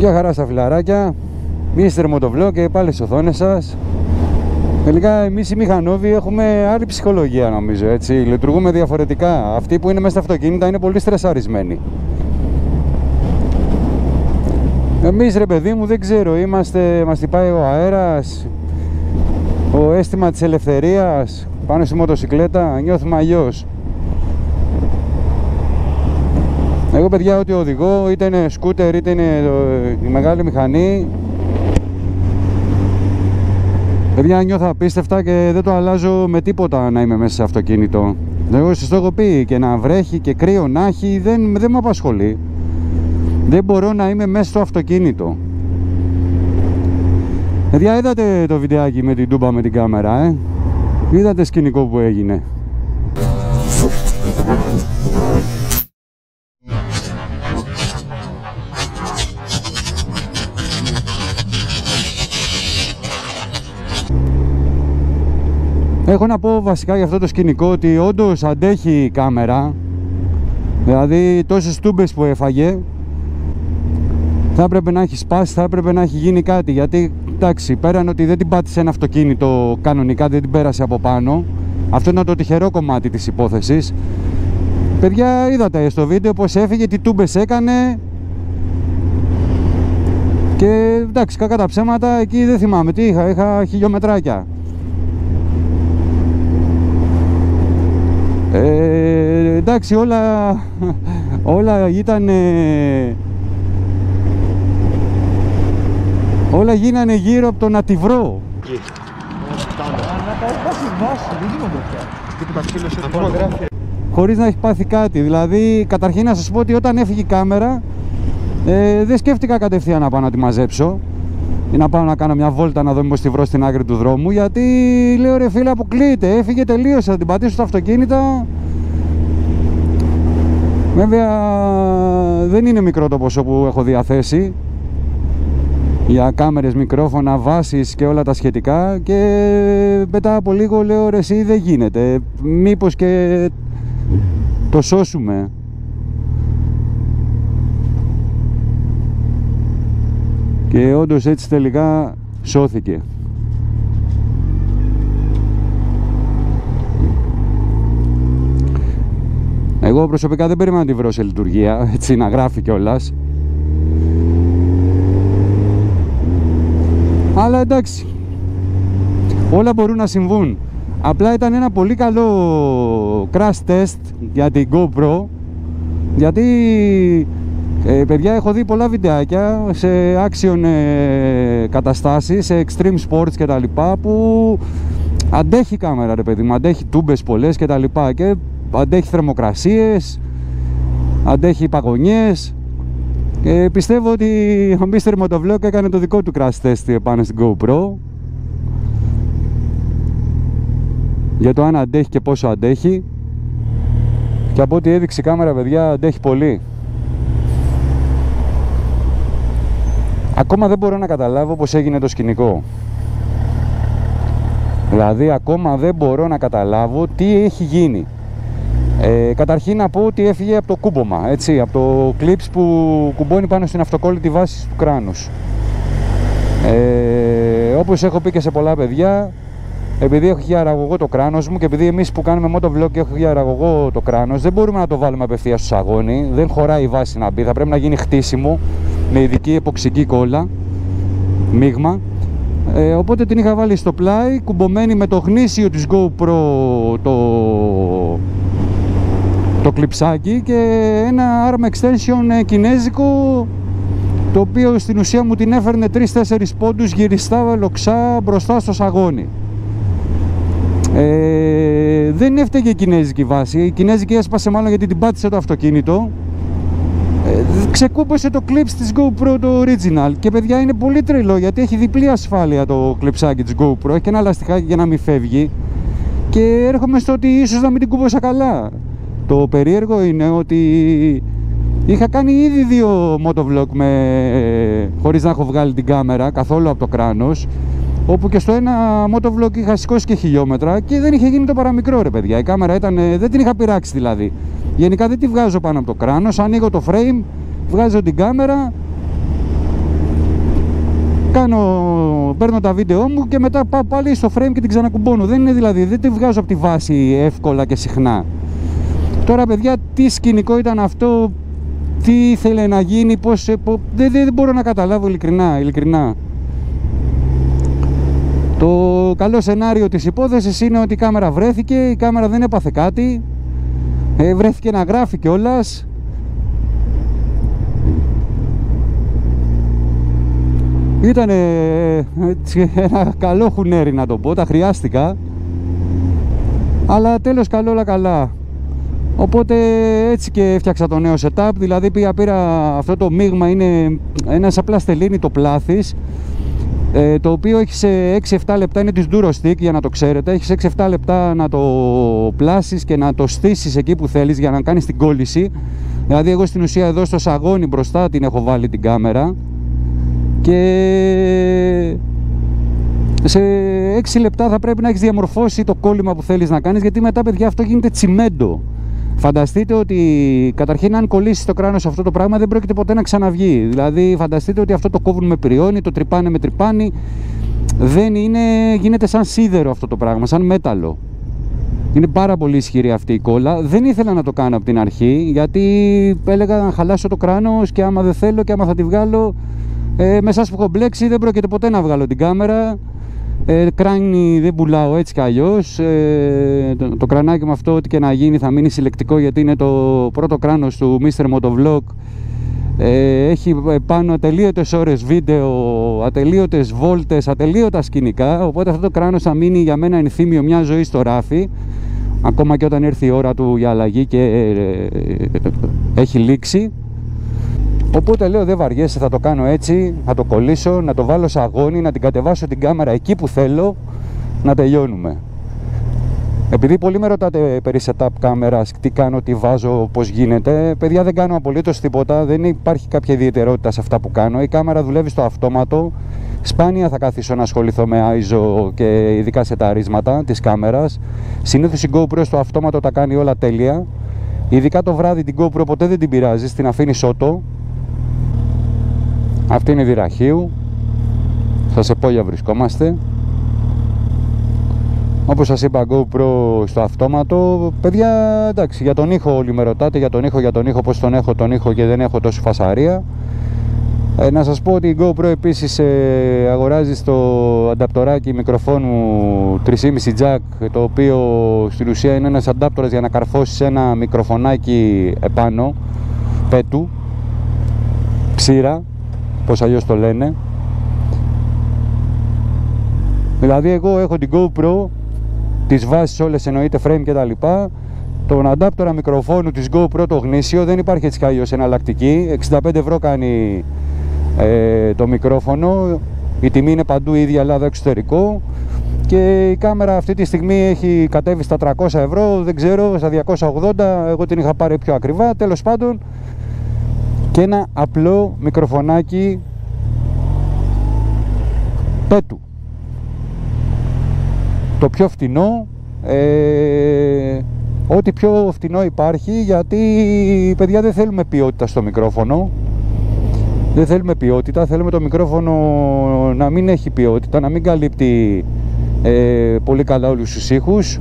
Γεια χαρά στα φιλαράκια. Μίστερ Μοτοβλό και πάλι στις οθόνες σας. Τελικά εμείς οι μηχανόβοι έχουμε άλλη ψυχολογία νομίζω έτσι. Λειτουργούμε διαφορετικά. Αυτοί που είναι μέσα στα αυτοκίνητα είναι πολύ στρεσαρισμένοι. Εμείς ρε παιδί μου δεν ξέρω Είμαστε, μας τυπάει ο αέρας Ο αίσθημα της ελευθερίας. Πάνω στη μοτοσυκλέτα νιώθουμε αλλιώς Εγώ παιδιά ό,τι οδηγώ, είτε είναι σκούτερ είτε είναι η μεγάλη μηχανή. Παιδιά νιώθω απίστευτα και δεν το αλλάζω με τίποτα να είμαι μέσα σε αυτοκίνητο. Εγώ σας το έχω πει και να βρέχει και κρύο να έχει δεν, δεν με απασχολεί. Δεν μπορώ να είμαι μέσα στο αυτοκίνητο. Παιδιά είδατε το βιντεάκι με την τούμπα με την κάμερα ε; Είδατε σκηνικό που έγινε Έχω να πω βασικά για αυτό το σκηνικό ότι όντως αντέχει η κάμερα. Δηλαδή τόσες τούμπες που έφαγε θα έπρεπε να έχει σπάσει, θα έπρεπε να έχει γίνει κάτι. Γιατί εντάξει πέραν ότι δεν την πάτησε ένα αυτοκίνητο κανονικά, δεν την πέρασε από πάνω αυτό είναι το τυχερό κομμάτι της υπόθεσης. Παιδιά είδατε στο βίντεο πως έφυγε, τι τούμπες έκανε. Και εντάξει κακά τα ψέματα εκεί δεν θυμάμαι τι είχα, είχα χιλιόμετράκια Ε, εντάξει όλα, όλα ήταν όλα γίνανε γύρω από τον Ατιβρό χωρίς να έχει πάθει κάτι. Δηλαδή καταρχήν να σας πω ότι όταν έφυγε η κάμερα ε, δεν σκέφτηκα κατευθείαν να πάω να τη μαζέψω ή να πάω να κάνω μια βόλτα να δω μήπως τη βρω στην άκρη του δρόμου γιατί λέω ρε φίλε αποκλείεται, έφυγε τελείως, θα την πατήσω στα αυτοκίνητα βέβαια δεν είναι μικρό το ποσό που έχω διαθέσει. Για κάμερες, μικρόφωνα, βάσεις και όλα τα σχετικά. Και μετά από λίγο λέω ρε εσύ δεν γίνεται. Μήπως και το σώσουμε και όντως έτσι τελικά σώθηκε εγώ προσωπικά δεν περίμενα να τη βρω σε λειτουργία έτσι να γράφει κιόλας. αλλά εντάξει όλα μπορούν να συμβούν απλά ήταν ένα πολύ καλό crash test για την GoPro γιατί ε, παιδιά έχω δει πολλά βιντεάκια σε action ε, καταστάσεις, σε extreme sports και τα λοιπά που αντέχει η κάμερα ρε παιδί μου, αντέχει τούμπες πολλές και τα λοιπά και αντέχει θερμοκρασίες, αντέχει παγωνιές και πιστεύω ότι ο Mr. Motovlog έκανε το δικό του crash test πάνω στην GoPro για το αν αντέχει και πόσο αντέχει και από ό,τι έδειξε η κάμερα παιδιά αντέχει πολύ Ακόμα δεν μπορώ να καταλάβω πως έγινε το σκηνικό. Δηλαδή ακόμα δεν μπορώ να καταλάβω τι έχει γίνει. Ε, καταρχήν να πω ότι έφυγε από το κούμπομα, έτσι, από το κλιπς που κουμπώνει πάνω στην αυτοκόλλητη βάση του κράνους. Ε, όπως έχω πει και σε πολλά παιδιά, επειδή έχω γυαραγωγό το κράνος μου και επειδή εμείς που κάνουμε motovlog έχω γυαραγωγό το κράνος, δεν μπορούμε να το βάλουμε απευθείας στο σαγόνι, δεν χωράει η βάση να μπει, θα πρέπει να γίνει χτίσιμο με ειδική εποξική κόλλα, μείγμα. Ε, οπότε την είχα βάλει στο πλάι, κουμπωμένη με το γνήσιο της GoPro το, το κλειψάκι και ένα arm extension ε, κινέζικο το οποίο στην ουσία μου την έφερνε 3-4 πόντους γυριστά λοξά μπροστά στο σαγόνι. Ε, δεν έφταιγε η κινέζικη βάση, η κινέζικη έσπασε μάλλον γιατί την πάτησε το αυτοκίνητο. Ε, ξεκούπωσε το clips της GoPro το original. Και παιδιά είναι πολύ τρελό γιατί έχει διπλή ασφάλεια το κλειψάκι της GoPro. Έχει και ένα λαστιχάκι για να μην φεύγει. Και έρχομαι στο ότι ίσως να μην την κούποσα καλά το περίεργο είναι ότι είχα κάνει ήδη δύο motovlog με... χωρίς να έχω βγάλει την κάμερα καθόλου από το κράνος όπου και στο ένα motovlog είχα σηκώσει και χιλιόμετρα και δεν είχε γίνει το παραμικρό ρε παιδιά η κάμερα ήταν, δεν την είχα πειράξει δηλαδή Γενικά δεν τη βγάζω πάνω από το κράνος, ανοίγω το frame, βγάζω την κάμερα κάνω, παίρνω τα βίντεο μου και μετά πάω πάλι στο frame και την ξανακουμπώνω. Δεν είναι δηλαδή, δεν τη βγάζω από τη βάση εύκολα και συχνά. Τώρα παιδιά τι σκηνικό ήταν αυτό, τι ήθελε να γίνει, πώς, πώς δεν, δεν, μπορώ να καταλάβω ειλικρινά, ειλικρινά. Το καλό σενάριο της υπόθεσης είναι ότι η κάμερα βρέθηκε, η κάμερα δεν έπαθε κάτι, ε, βρέθηκε να γράφει κιόλας. Ήταν ένα καλό χουνέρι να το πω, τα χρειάστηκα αλλά τέλος καλό όλα καλά οπότε έτσι και έφτιαξα το νέο setup δηλαδή πήγα πήρα αυτό το μείγμα είναι ένας απλά στελίνι το πλάθης ε, το οποίο έχει σε 6-7 λεπτά είναι της Stick για να το ξέρετε έχει σε 6-7 λεπτά να το πλάσεις και να το στήσεις εκεί που θέλεις για να κάνεις την κόλληση. Δηλαδή εγώ στην ουσία εδώ στο σαγόνι μπροστά την έχω βάλει την κάμερα και σε 6 λεπτά θα πρέπει να έχεις διαμορφώσει το κόλλημα που θέλεις να κάνεις γιατί μετά παιδιά αυτό γίνεται τσιμέντο Φανταστείτε ότι καταρχήν αν κολλήσει το κράνος σε αυτό το πράγμα δεν πρόκειται ποτέ να ξαναβγεί. Δηλαδή φανταστείτε ότι αυτό το κόβουν με πριόνι, το τρυπάνε με τρυπάνι. Δεν είναι, γίνεται σαν σίδερο αυτό το πράγμα, σαν μέταλλο. Είναι πάρα πολύ ισχυρή αυτή η κόλλα. Δεν ήθελα να το κάνω από την αρχή γιατί έλεγα να χαλάσω το κράνος και άμα δεν θέλω και άμα θα τη βγάλω ε, με εσάς που έχω μπλέξει δεν πρόκειται ποτέ να βγάλω την κάμερα. Ε, κράνη δεν πουλάω έτσι κι αλλιώς. Ε, το, το, κρανάκι με αυτό ό,τι και να γίνει θα μείνει συλλεκτικό γιατί είναι το πρώτο κράνος του Mr. Motovlog. Ε, έχει πάνω ατελείωτες ώρες βίντεο, ατελείωτες βόλτες, ατελείωτα σκηνικά οπότε αυτό το κράνος θα μείνει για μένα ενθύμιο μια ζωή στο ράφι ακόμα και όταν έρθει η ώρα του για αλλαγή και ε, ε, έχει λήξει Οπότε λέω δεν βαριέσαι, θα το κάνω έτσι, θα το κολλήσω, να το βάλω σε αγώνι, να την κατεβάσω την κάμερα εκεί που θέλω, να τελειώνουμε. Επειδή πολλοί με ρωτάτε περί setup κάμερας, τι κάνω, τι βάζω, πώς γίνεται, παιδιά δεν κάνω απολύτως τίποτα, δεν υπάρχει κάποια ιδιαιτερότητα σε αυτά που κάνω. Η κάμερα δουλεύει στο αυτόματο, σπάνια θα καθίσω να ασχοληθώ με ISO και ειδικά σε τα αρίσματα της κάμερας. Συνήθως η GoPro στο αυτόματο τα κάνει όλα τέλεια. Ειδικά το βράδυ την GoPro ποτέ δεν την πειράζει, την αφήνεις σώτο αυτή είναι η Δυραχείου Στα Σεπόλια βρισκόμαστε. Όπως σας είπα GoPro στο αυτόματο. Παιδιά εντάξει για τον ήχο όλοι με ρωτάτε Για τον ήχο για τον ήχο πως τον έχω τον ήχο και δεν έχω τόση φασαρία. Ε, να σας πω ότι η GoPro επίσης ε, αγοράζει στο ανταπτοράκι μικροφόνου 3,5 jack το οποίο στην ουσία είναι ένας αντάπτορας για να καρφώσεις ένα μικροφωνάκι επάνω πέτου ψήρα πως αλλιώς το λένε. Δηλαδή εγώ έχω την GoPro τις βάσεις όλες εννοείται frame και τα λοιπά. Τον αντάπτορα μικροφόνου της GoPro το γνήσιο δεν υπάρχει έτσι κι εναλλακτική. 65 ευρώ κάνει ε, το μικρόφωνο. Η τιμή είναι παντού ίδια Ελλάδα εξωτερικό. Και η κάμερα αυτή τη στιγμή έχει κατέβει στα 300 ευρώ δεν ξέρω στα 280 εγώ την είχα πάρει πιο ακριβά. Τέλος πάντων και ένα απλό μικροφωνάκι πέτου. Το πιο φτηνό ε, ό,τι πιο φτηνό υπάρχει γιατί παιδιά δεν θέλουμε ποιότητα στο μικρόφωνο. Δεν θέλουμε ποιότητα, θέλουμε το μικρόφωνο να μην έχει ποιότητα, να μην καλύπτει ε, πολύ καλά όλους τους ήχους.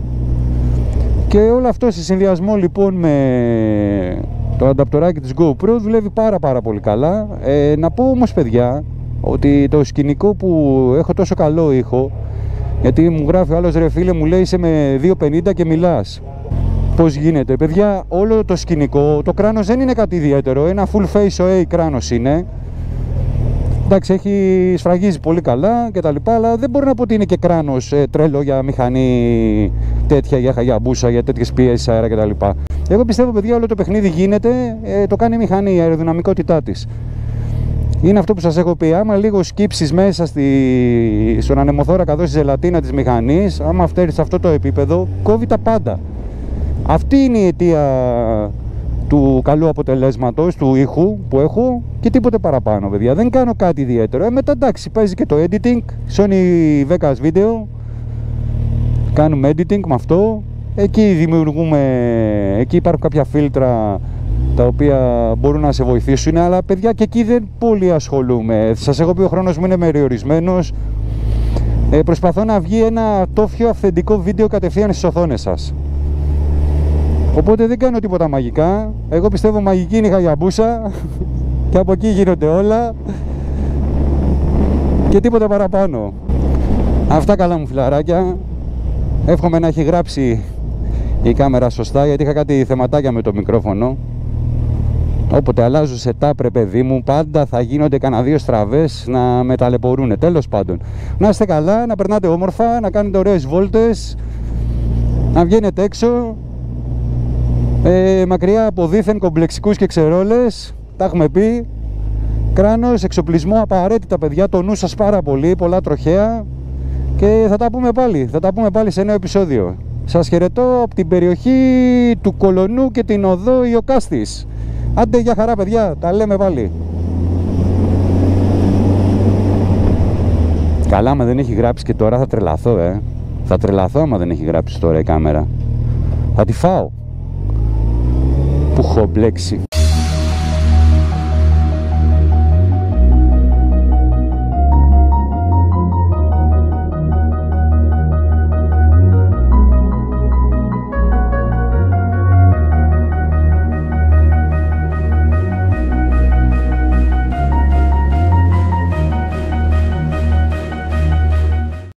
Και όλο αυτό σε συνδυασμό λοιπόν με το ανταπτοράκι της GoPro δουλεύει πάρα πάρα πολύ καλά. Ε, να πω όμως παιδιά ότι το σκηνικό που έχω τόσο καλό ήχο γιατί μου γράφει ο άλλος ρε φίλε μου λέει είσαι με 2.50 και μιλάς πως γίνεται παιδιά όλο το σκηνικό το κράνος δεν είναι κάτι ιδιαίτερο ένα full face OA κράνος είναι. Εντάξει έχει σφραγίζει πολύ καλά και τα λοιπά αλλά δεν μπορώ να πω ότι είναι και κράνος ε, τρέλο για μηχανή τέτοια για, για μπούσα για τέτοιες πίεσεις αέρα και τα λοιπά εγώ πιστεύω παιδιά όλο το παιχνίδι γίνεται ε, το κάνει η μηχανή η αεροδυναμικότητά της. Είναι αυτό που σας έχω πει. Άμα λίγο σκύψεις μέσα στη, στον ανεμοθώρακα εδώ στη ζελατίνα της μηχανής άμα φτέρεις σε αυτό το επίπεδο κόβει τα πάντα. Αυτή είναι η αιτία του καλού αποτελέσματος του ήχου που έχω και τίποτε παραπάνω παιδιά. Δεν κάνω κάτι ιδιαίτερο. Ε, μετά εντάξει παίζει και το editing. Sony Vegas Video. Κάνουμε editing με αυτό εκεί δημιουργούμε εκεί υπάρχουν κάποια φίλτρα τα οποία μπορούν να σε βοηθήσουν αλλά παιδιά και εκεί δεν πολύ ασχολούμαι. Σας έχω πει ο χρόνος μου είναι περιορισμένος ε, προσπαθώ να βγει ένα τόφιο αυθεντικό βίντεο κατευθείαν στις οθόνες σας. Οπότε δεν κάνω τίποτα μαγικά. Εγώ πιστεύω μαγική είναι η Χαγιαμπούσα και από εκεί γίνονται όλα και τίποτα παραπάνω. Αυτά καλά μου φιλαράκια. Εύχομαι να έχει γράψει η κάμερα σωστά γιατί είχα κάτι θεματάκια με το μικρόφωνο. Όποτε αλλάζω σε τάπρε παιδί μου πάντα θα γίνονται κανένα δύο στραβές να με ταλαιπωρούν τέλος πάντων. Να είστε καλά, να περνάτε όμορφα να κάνετε ωραίες βόλτες να βγαίνετε έξω. Ε, μακριά από δίθεν κομπλεξικούς και ξερόλες τα έχουμε πει. Κράνος, εξοπλισμό απαραίτητα παιδιά το νου σας πάρα πολύ, πολλά τροχέα. Και θα τα πούμε πάλι, θα τα πούμε πάλι σε νέο επεισόδιο σας χαιρετώ από την περιοχή του Κολονού και την οδό Ιωκάστης Άντε για χαρά παιδιά, τα λέμε πάλι. Καλά, μα δεν έχει γράψει και τώρα θα τρελαθώ, ε. Θα τρελαθώ άμα δεν έχει γράψει τώρα η κάμερα. Θα τη φάω. Που έχω μπλέξει.